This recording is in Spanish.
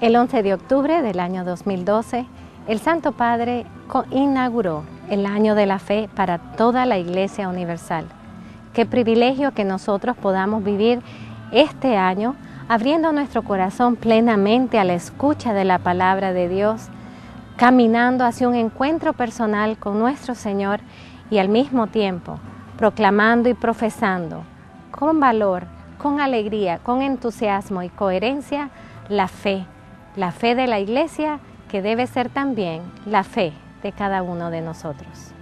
El 11 de octubre del año 2012, el Santo Padre inauguró el Año de la Fe para toda la Iglesia Universal. Qué privilegio que nosotros podamos vivir este año abriendo nuestro corazón plenamente a la escucha de la palabra de Dios, caminando hacia un encuentro personal con nuestro Señor y al mismo tiempo proclamando y profesando con valor, con alegría, con entusiasmo y coherencia la fe la fe de la iglesia que debe ser también la fe de cada uno de nosotros.